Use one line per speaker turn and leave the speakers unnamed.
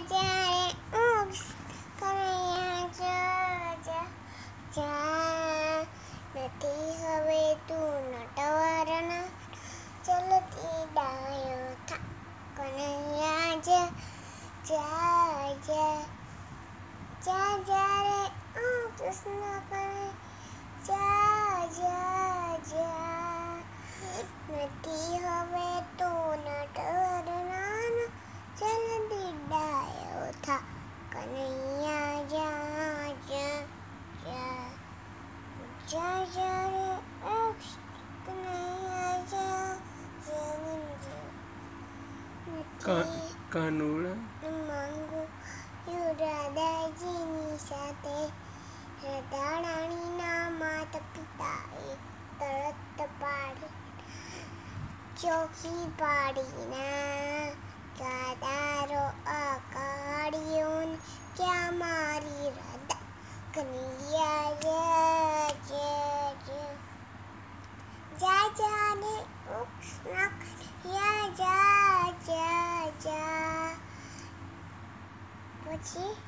નથી હવે તું નટવરના ચલતી ડાયો થા કનૈયા જા જા Treasure
kanula
mango you mata pita choki じゃじゃにうなんかやじゃじゃじゃ。ポチ。